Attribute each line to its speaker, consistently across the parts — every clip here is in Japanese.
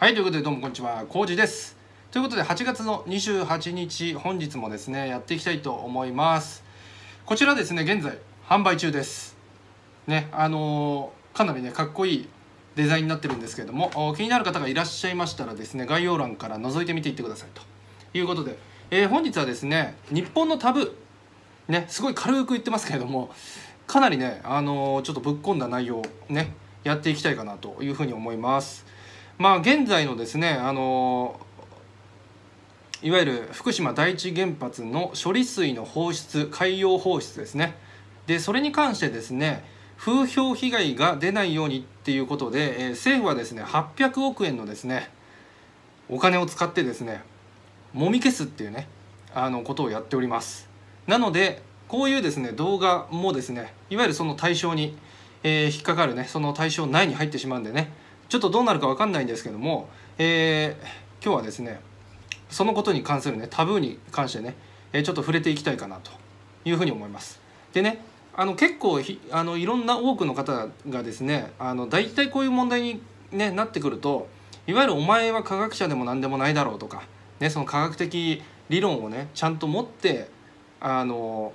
Speaker 1: はいということでどうもこんにちはコウジです。ということで8月の28日本日もですねやっていきたいと思います。こちらですね現在販売中です。ねあのーかなりねかっこいいデザインになってるんですけれども気になる方がいらっしゃいましたらですね概要欄から覗いてみていってくださいと。いうことで、えー本日はですね日本のタブねすごい軽く言ってますけれどもかなりねあのーちょっとぶっ込んだ内容ねやっていきたいかなというふうに思います。まあ現在のですねあのいわゆる福島第一原発の処理水の放出海洋放出ですね。でそれに関してですね風評被害が出ないようにっていうことで、えー政府はですね800億円のですねお金を使ってですねもみ消すっていうねあのことをやっております。なのでこういうですね動画もですねいわゆるその対象に、えー引っかかるねその対象内に入ってしまうんでねちょっとどうなるかわかんないんですけども、えー今日はですねそのことに関するねタブーに関してね、えちょっと触れていきたいかなというふうに思います。でねあの結構あのいろんな多くの方がですねあの大体こういう問題に、ね、なってくるといわゆる「お前は科学者でも何でもないだろう」とか、ね、その科学的理論をねちゃんと持ってあの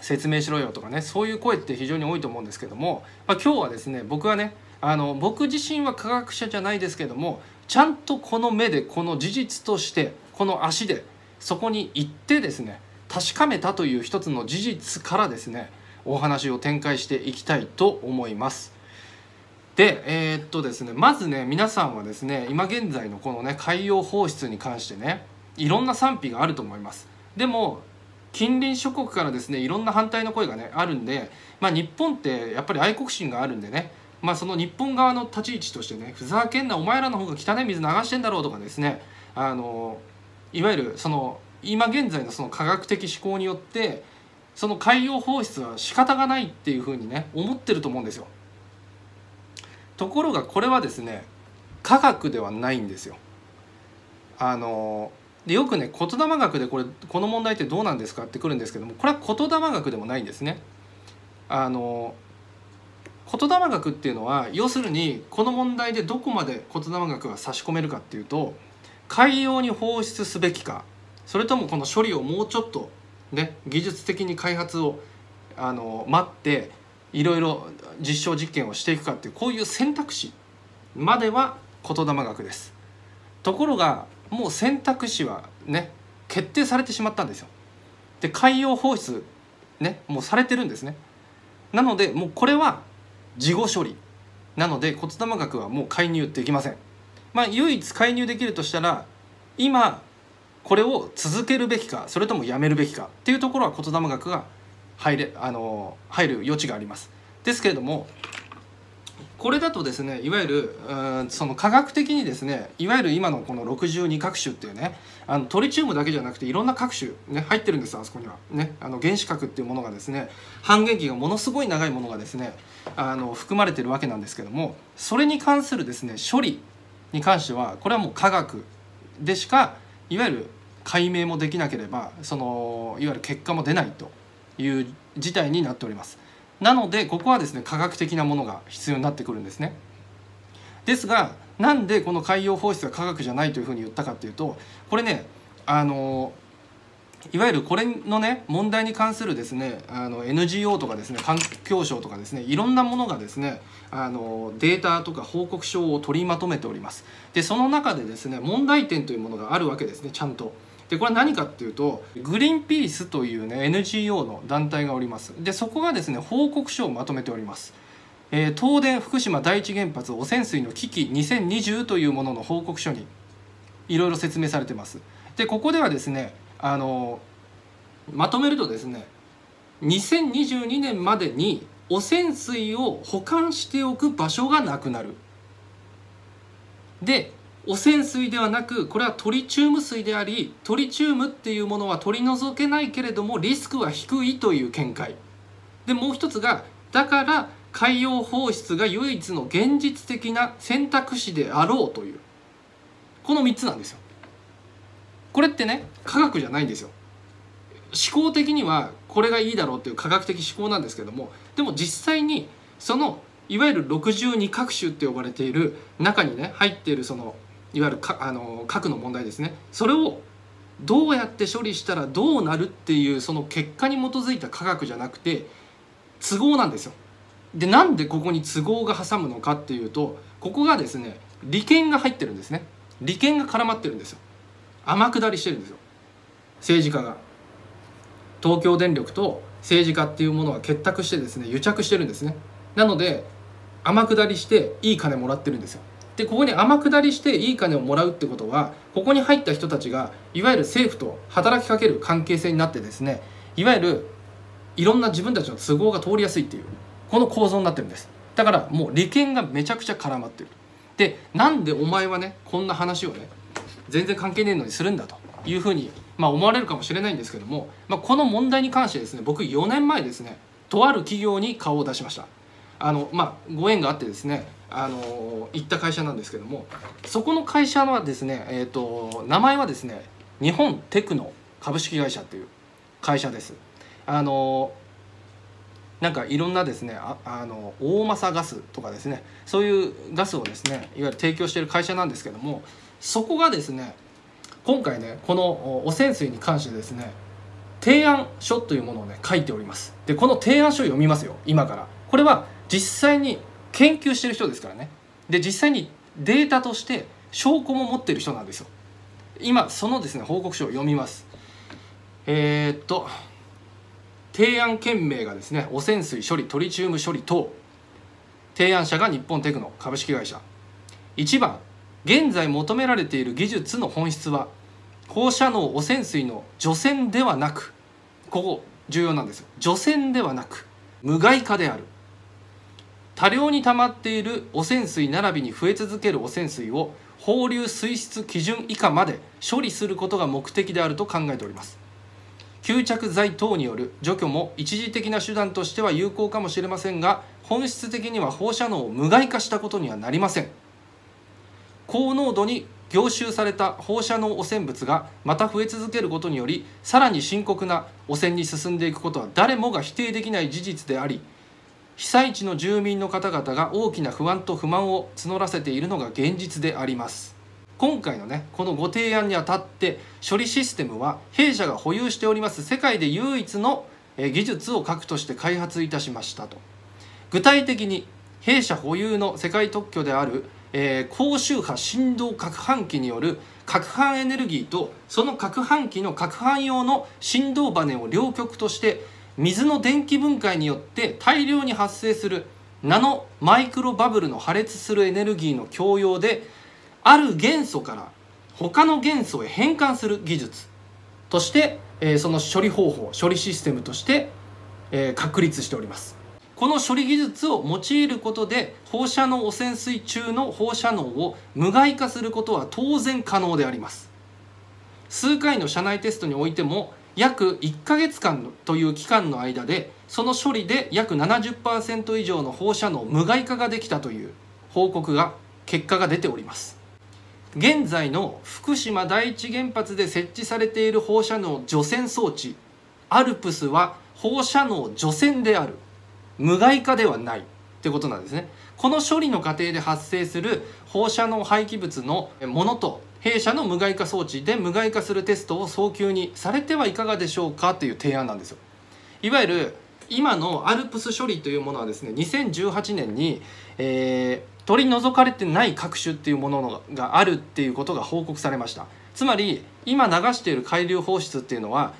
Speaker 1: 説明しろよとかねそういう声って非常に多いと思うんですけども、まあ、今日はですね僕はねあの僕自身は科学者じゃないですけどもちゃんとこの目でこの事実としてこの足でそこに行ってですね確かめたという一つの事実からですねお話を展開していきたいと思います。でえーっとですねまずね皆さんはですね今現在のこのね海洋放出に関してねいろんな賛否があると思います。でも近隣諸国からですねいろんな反対の声がねあるんで、まあ、日本ってやっぱり愛国心があるんでねまあその日本側の立ち位置としてねふざけんなお前らの方が汚い水流してんだろうとかですねあのいわゆるその今現在のその科学的思考によってその海洋放出は仕方がないっていうふうにね思ってると思うんですよ。ところがこれはですね科学ではないんですよ。あのでよくね言霊学でこれこの問題ってどうなんですかってくるんですけどもこれは言霊学でもないんですね。あの言霊学っていうのは要するにこの問題でどこまで言霊学が差し込めるかっていうと海洋に放出すべきかそれともこの処理をもうちょっとね技術的に開発をあの待っていろいろ実証実験をしていくかっていうこういう選択肢までは言霊学です。ところがもう選択肢はね決定されてしまったんですよ。で海洋放出ねもうされてるんですね。なのでもうこれは事後処理なので骨玉額はもう介入できません。まあ唯一介入できるとしたら今これを続けるべきかそれともやめるべきかっていうところは骨玉額が入れあの入る余地があります。ですけれどもこれだとですねいわゆるその科学的にですねいわゆる今のこの62核種っていうねあのトリチウムだけじゃなくていろんな核種、ね、入ってるんですあそこには、ね、あの原子核っていうものがですね半減期がものすごい長いものがですねあの含まれてるわけなんですけどもそれに関するですね処理に関してはこれはもう科学でしかいわゆる解明もできなければそのいわゆる結果も出ないという事態になっております。なのでここはですね科学的なものが必要になってくるんですね。ですがなんでこの海洋放出が科学じゃないというふうに言ったかっていうとこれねあのいわゆるこれのね問題に関するですねあの NGO とかですね環境省とかですねいろんなものがですねあのデータとか報告書を取りまとめておりますでその中でですね問題点というものがあるわけですねちゃんとでこれは何かっていうとグリーンピースというね NGO の団体がおります。でそこがですね報告書をまとめております。えー東電福島第一原発汚染水の危機2020というものの報告書にいろいろ説明されてます。でここではですねあのまとめるとですね2022年までに汚染水を保管しておく場所がなくなる。で汚染水ではなくこれはトリチウム水でありトリチウムっていうものは取り除けないけれどもリスクは低いという見解。でもう一つがだから海洋放出が唯一の現実的な選択肢であろうという。この3つなんですよ。これってね科学じゃないんですよ。思考的にはこれがいいだろうっていう科学的思考なんですけどもでも実際にそのいわゆる62各種って呼ばれている中にね入っているそのいわゆるかあの核の問題ですね。それをどうやって処理したらどうなるっていうその結果に基づいた科学じゃなくて都合なんですよ。でなんでここに都合が挟むのかっていうとここがですね利権が入ってるんですね。利権が絡まってるんですよ。天下りしてるんですよ。政治家が。東京電力と政治家っていうものは結託してですね癒着してるんですね。なので天下りしていい金もらってるんですよ。でここに天下りしていい金をもらうってことはここに入った人たちがいわゆる政府と働きかける関係性になってですねいわゆるいろんな自分たちの都合が通りやすいっていうこの構造になってるんです。だからもう利権がめちゃくちゃ絡まってる。でなんでお前はねこんな話をね全然関係ねえのにするんだというふうに、まあ、思われるかもしれないんですけども、まあ、この問題に関してですね僕4年前ですねとある企業に顔を出しました。あのまあご縁があってですねあの行った会社なんですけどもそこの会社はですね、えーと、名前はですね日本テクノ株式会社っていう会社です。あのなんかいろんなですねああの大政ガスとかですねそういうガスをですねいわゆる提供している会社なんですけどもそこがですね今回ねこの汚染水に関してですね提案書というものをね書いております。でこの提案書を読みますよ今から。これは実際に研究してる人ですからね。で実際にデータとして証拠も持ってる人なんですよ。今そのですね報告書を読みます。えー、っと提案件名がですね汚染水処理トリチウム処理等。提案者が日本テクノ株式会社。1番現在求められている技術の本質は放射能汚染水の除染ではなくここ重要なんですよ。除染ではなく無害化である。多量に溜まっている汚染水並びに増え続ける汚染水を放流水質基準以下まで処理することが目的であると考えております。吸着剤等による除去も一時的な手段としては有効かもしれませんが本質的には放射能を無害化したことにはなりません。高濃度に凝集された放射能汚染物がまた増え続けることによりさらに深刻な汚染に進んでいくことは誰もが否定できない事実であり被災地の住民の方々が大きな不安と不満を募らせているのが現実であります。今回のねこのご提案にあたって処理システムは弊社が保有しております世界で唯一の技術を核として開発いたしましたと。具体的に弊社保有の世界特許である、えー、高周波振動攪拌機による攪拌エネルギーとその攪拌機の攪拌用の振動バネを両極として水の電気分解によって大量に発生するナノマイクロバブルの破裂するエネルギーの共用である元素から他の元素へ変換する技術として、えー、その処理方法処理システムとして、えー、確立しております。この処理技術を用いることで放射能汚染水中の放射能を無害化することは当然可能であります。数回の社内テストにおいても約1ヶ月間という期間の間でその処理で約70%以上の放射能無害化ができたという報告が結果が出ております。現在の福島第一原発で設置されている放射能除染装置アルプスは放射能除染である。無害化ではない。ってことなんですね。この処理の過程で発生する放射能廃棄物のものと弊社の無害化装置で無害化するテストを早急にされてはいかがでしょうかという提案なんですよ。いわゆる今のアルプス処理というものはですね2018年に、えー、取り除かれてない各種っていうものがあるっていうことが報告されました。つまり今流している海流放出っていうのは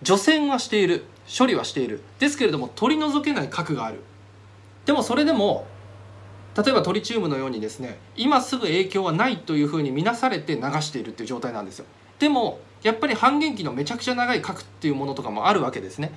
Speaker 1: 除染はしている処理はしている。ですけれども取り除けない核がある。でもそれでも例えばトリチウムのようにですね今すぐ影響はないというふうに見なされて流しているっていう状態なんですよ。でもやっぱり半減期のめちゃくちゃ長い核っていうものとかもあるわけですね。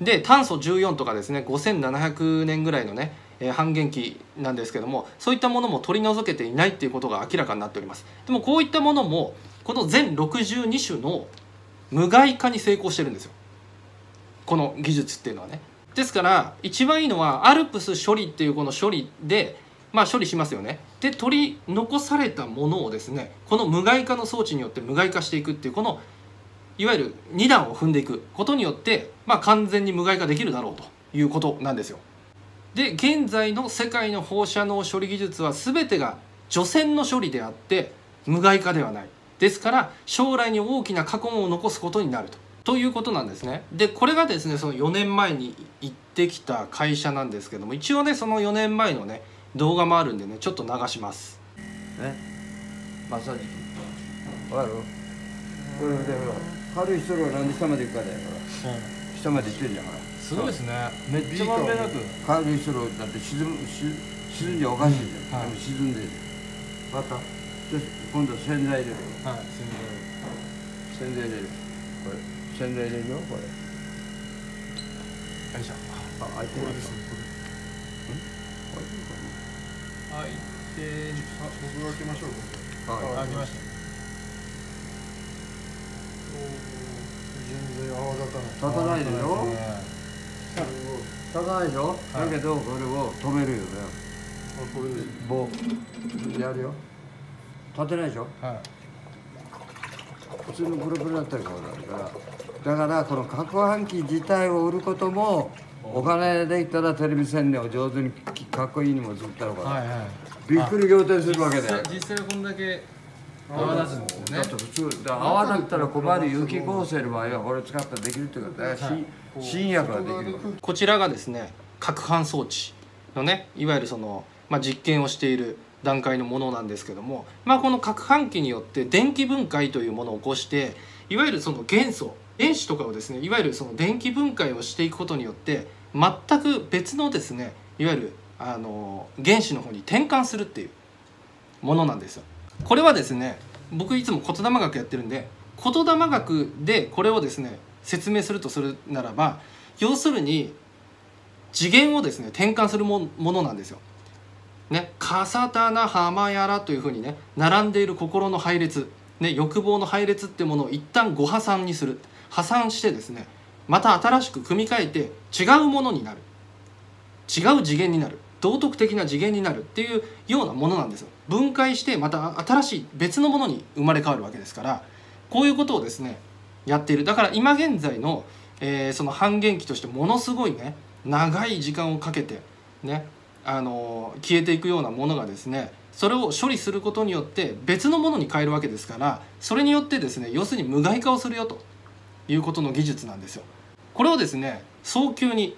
Speaker 1: で炭素14とかですね5700年ぐらいのね半減期なんですけどもそういったものも取り除けていないっていうことが明らかになっております。でもこういったものもこの全62種の無害化に成功してるんですよ。この技術っていうのはね。ですから一番いいのはアルプス処理っていうこの処理でまあ処理しますよね。で取り残されたものをですねこの無害化の装置によって無害化していくっていうこのいわゆる2段を踏んでいくことによってまあ完全に無害化できるだろうということなんですよ。で現在の世界の放射能処理技術は全てが除染の処理であって無害化ではない。ですから将来に大きな過去を残すことになると。ということなんですね。でこれがですねその4年前に行ってきた会社なんですけども一応ねその4年前のね動画もあるんでねちょっと流します。
Speaker 2: ねマッサージ？機わかる？これでほら軽い人がなんで下まで行くかだよほら。下まで行ってるじゃんほら。
Speaker 1: すごいですね。
Speaker 2: めっちゃまんべんなく軽い人だって沈むし沈んじゃおかしいじゃん、
Speaker 1: はい。
Speaker 2: でも沈んでる。わかった。で今度洗剤入れる。よ
Speaker 1: はい、
Speaker 2: 洗剤入れる。これ洗剤入れるよこれ。
Speaker 1: よいしょ。
Speaker 2: あ開いてますか？
Speaker 1: ね。
Speaker 2: 開いてる。か
Speaker 1: はい、で、
Speaker 3: 僕が開けましょうか
Speaker 2: なはい。
Speaker 1: あ、来ました。
Speaker 3: 全然泡立たない。
Speaker 2: 立たないでしょ？立たないでしょ、
Speaker 1: はい。
Speaker 2: だけどこれを止めるよね。
Speaker 3: あこれで
Speaker 2: 棒。やるよ。立てないでしょ？
Speaker 1: はい。
Speaker 2: 普通のブルブルになってるからだからだからこの攪拌機自体を売ることもお金できたらテレビ宣伝を上手にかっこいいにも作ったのかな、
Speaker 1: はいはい。
Speaker 2: びっくり仰天するわけで
Speaker 1: 実際実際こんだけ泡立つんですよね
Speaker 2: だって。普通だ泡だったら困る有機合成の場合はこれ使ったらできるってことだから、新新薬ができる。
Speaker 1: こちらがですね、攪拌装置のね、いわゆるそのまあ実験をしている段階のものなんですけども、まあこの攪拌機によって電気分解というものを起こして、いわゆるその元素、電子とかをですね、いわゆるその電気分解をしていくことによって全く別のですね、いわゆるあの原子の方に転換するっていうものなんですよ。これはですね僕いつも言霊学やってるんで言霊学でこれをですね説明するとするならば要するに次元をですね転換するものなんですよ。ね、かさたな浜やらというふうにね並んでいる心の配列、ね、欲望の配列ってものを一旦ご破産にする破産してですねまた新しく組み替えて違うものになる。違う次元になる。道徳的な次元になる。っていうようなものなんですよ。分解してまた新しい別のものに生まれ変わるわけですからこういうことをですねやっている。だから今現在の、えーその半減期としてものすごいね長い時間をかけてねあのー消えていくようなものがですねそれを処理することによって別のものに変えるわけですからそれによってですね要するに無害化をするよと。いうことの技術なんですよ。これをですね早急に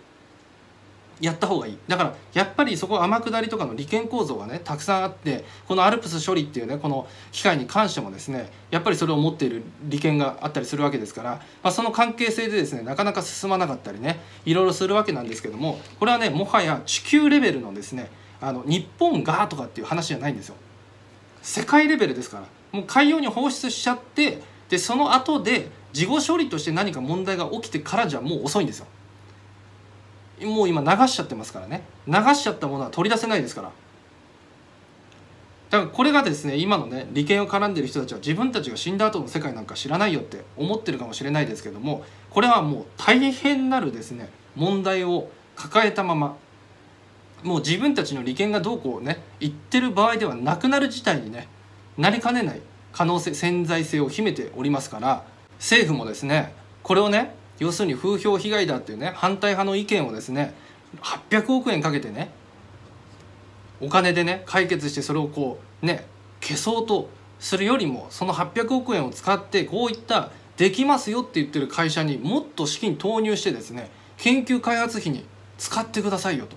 Speaker 1: やった方がいい。だからやっぱりそこ天下りとかの利権構造がねたくさんあってこのアルプス処理っていうねこの機械に関してもですねやっぱりそれを持っている利権があったりするわけですから、まあ、その関係性でですねなかなか進まなかったりねいろいろするわけなんですけどもこれはねもはや地球レベルのですねあの日本がとかっていう話じゃないんですよ。世界レベルですから。もう海洋に放出しちゃってでその後で事後処理として何か問題が起きてからじゃもう遅いんですよ。もう今流しちゃってますからね。流しちゃったものは取り出せないですから。だからこれがですね今のね利権を絡んでる人たちは自分たちが死んだ後の世界なんか知らないよって思ってるかもしれないですけどもこれはもう大変なるですね問題を抱えたままもう自分たちの利権がどうこうね言ってる場合ではなくなる事態にねなりかねない可能性潜在性を秘めておりますから政府もですねこれをね要するに風評被害だっていうね反対派の意見をですね800億円かけてねお金でね解決してそれをこうね消そうとするよりもその800億円を使ってこういったできますよって言ってる会社にもっと資金投入してですね研究開発費に使ってくださいよと。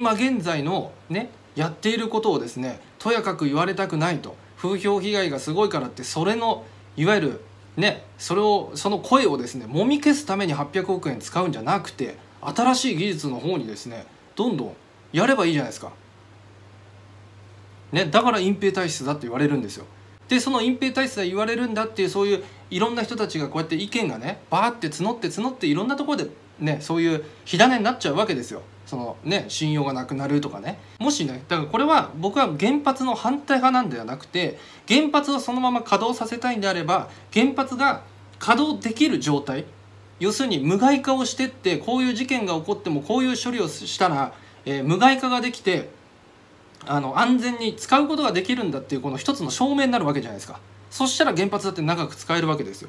Speaker 1: 今現在のねやっていることをですねとやかく言われたくないと。風評被害がすごいからってそれのいわゆるねそれをその声をですねもみ消すために800億円使うんじゃなくて新しい技術の方にですねどんどんやればいいじゃないですか。ね、だから隠蔽体質だって言われるんですよ。でその隠蔽体質が言われるんだっていうそういういろんな人たちがこうやって意見がねバーって募って募っていろんなところでねそういう火種になっちゃうわけですよ。そのね信用がなくなるとかね。もしねだからこれは僕は原発の反対派なんではなくて原発をそのまま稼働させたいんであれば原発が稼働できる状態要するに無害化をしてってこういう事件が起こってもこういう処理をしたら、えー無害化ができてあの安全に使うことができるんだっていうこの一つの証明になるわけじゃないですか。そしたら原発だって長く使えるわけですよ。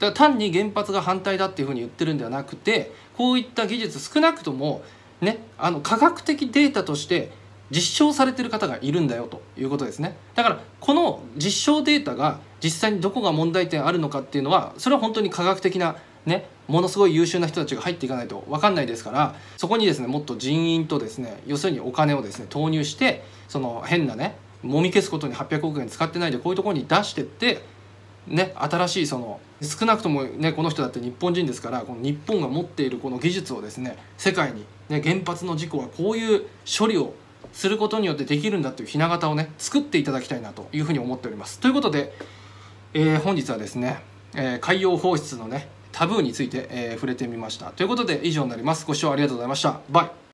Speaker 1: だから単に原発が反対だっていうふうに言ってるんではなくてこういった技術少なくともねあの科学的データとして実証されてる方がいるんだよということですね。だからこの実証データが実際にどこが問題点あるのかっていうのはそれは本当に科学的なねものすごい優秀な人たちが入っていかないと分かんないですからそこにですねもっと人員とですね要するにお金をですね投入してその変なねもみ消すことに800億円使ってないでこういうところに出してってね新しいその少なくともねこの人だって日本人ですからこの日本が持っているこの技術をですね世界に、ね、原発の事故はこういう処理をすることによってできるんだというひな形をね作っていただきたいなというふうに思っております。ということで、えー、本日はですね、えー、海洋放出のねタブーについて、えー、触れてみました。ということで以上になります。ご視聴ありがとうございました。バイ